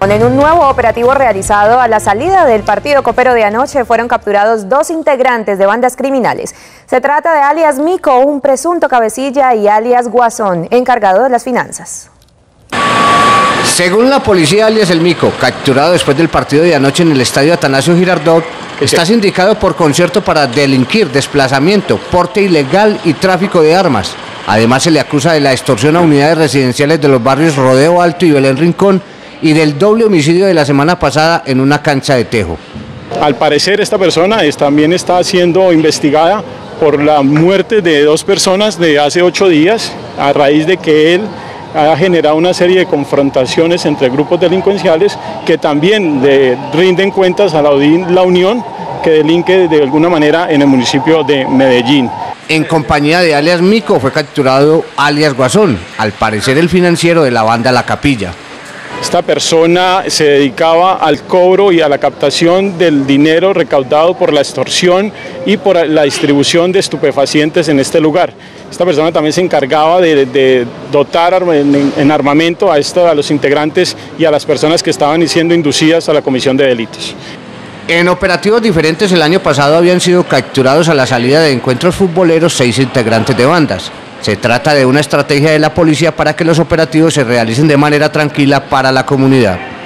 En un nuevo operativo realizado a la salida del partido copero de anoche fueron capturados dos integrantes de bandas criminales. Se trata de alias Mico, un presunto cabecilla, y alias Guasón, encargado de las finanzas. Según la policía, alias El Mico, capturado después del partido de anoche en el estadio Atanasio Girardot, está sindicado por concierto para delinquir, desplazamiento, porte ilegal y tráfico de armas. Además, se le acusa de la extorsión a unidades residenciales de los barrios Rodeo Alto y Belén Rincón y del doble homicidio de la semana pasada en una cancha de tejo. Al parecer esta persona también está siendo investigada por la muerte de dos personas de hace ocho días a raíz de que él ha generado una serie de confrontaciones entre grupos delincuenciales que también rinden cuentas a la, la Unión que delinque de alguna manera en el municipio de Medellín. En compañía de alias Mico fue capturado alias Guasón, al parecer el financiero de la banda La Capilla. Esta persona se dedicaba al cobro y a la captación del dinero recaudado por la extorsión y por la distribución de estupefacientes en este lugar. Esta persona también se encargaba de, dotar en, armamento a, a los integrantes y a las personas que estaban siendo inducidas a la comisión de delitos. En operativos diferentes el año pasado habían sido capturados a la salida de encuentros futboleros seis integrantes de bandas. Se trata de una estrategia de la policía para que los operativos se realicen de manera tranquila para la comunidad.